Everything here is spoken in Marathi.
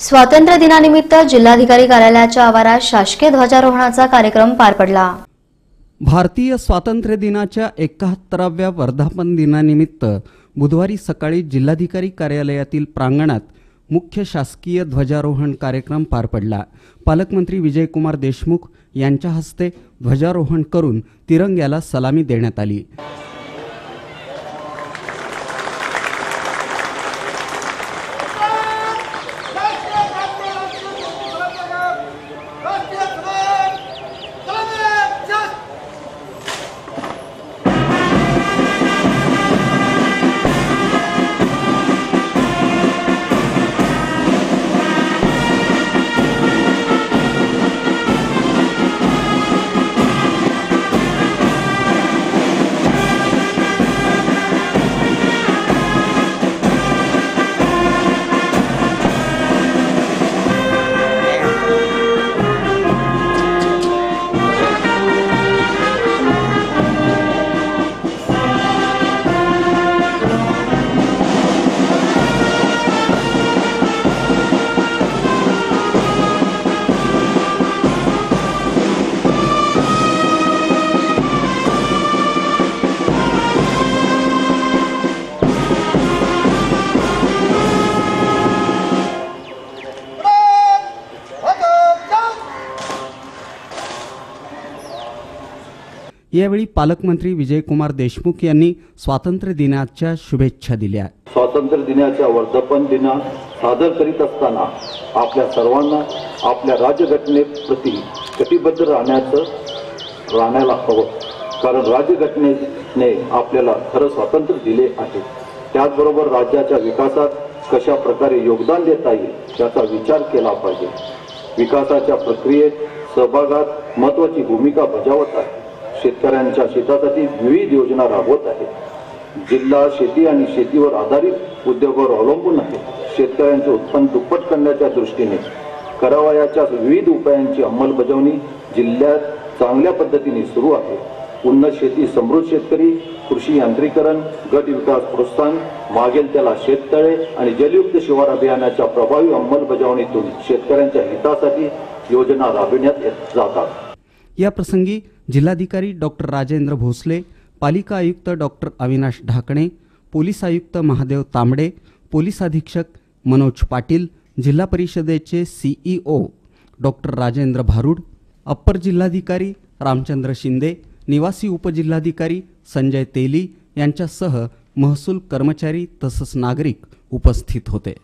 स्वातंत्र्य दिनानिमित्त जिल्हाधिकारी कार्यालयाच्या आवारात शासकीय ध्वजारोहणाचा कार्यक्रम पार पडला. भारतीय स्वातंत्र्य दिनाच्या एकाहत्तराव्या वर्धापन दिनानिमित्त बुधवारी सकाळी जिल्हाधिकारी कार्यालयातील प्रांगणात मुख्य शासकीय ध्वजारोहण कार्यक्रम पार पडला. पालकमंत्री विजयकुमार देशमुख यांच्या हस्ते ध्वजारोहण करून तिरंग्याला सलामी देण्यात आली. यावेळी पालकमंत्री विजयकुमार देशमुख यांनी स्वातंत्र्य दिनाच्या शुभेच्छा दिल्या. स्वातंत्र्य दिनाच्या वर्धापन दिना सादर करीत असताना आपल्या सर्वांना आपल्या राज्यघटनेप्रती कटिबद्ध राहण्याचं राहण्याला हवं. कारण राज्यघटनेने आपल्याला खरं स्वातंत्र्य दिले आहे. त्याचबरोबर राज्याच्या विकासात कशा प्रकारे योगदान देता येईल याचा विचार केला पाहिजे. विकासाच्या प्रक्रियेत सहभागात महत्वाची भूमिका बजावत आहे. शेतकऱ्यांच्या शेतासाठी विविध योजना राबवत आहे जिल्हा शेती आणि शेतीवर आधारित उद्योगावर अवलंबून आहे शेतकऱ्यांचे उत्पन्न दुप्पट करण्याच्या दृष्टीने करावयाच्या विविध उपायांची अंमलबजावणी जिल्ह्यात चांगल्या पद्धतीने सुरू आहे. उन्नत शेती समृद्ध शेतकरी कृषी यांत्रिकरण गट विकास प्रोत्साहन मागेल त्याला शेततळे आणि जलयुक्त शिवार अभियानाच्या प्रभावी अंमलबजावणीतून शेतकऱ्यांच्या हितासाठी योजना राबविण्यात येत जातात. या प्रसंगी जिल्हाधिकारी डॉक्टर राजेंद्र भोसले पालिका आयुक्त डॉक्टर अविनाश ढाकणे पोलीस आयुक्त महादेव तांबडे पोलीस अधीक्षक मनोज पाटील जिल्हा परिषदेचे CEO doctor Rajendra Bharud upper जिल्हाधिकारी रामचंद्र शिंदे निवासी उपजिल्हाधिकारी संजय तेली यांच्यासह महसूल कर्मचारी तसंच नागरिक उपस्थित होते.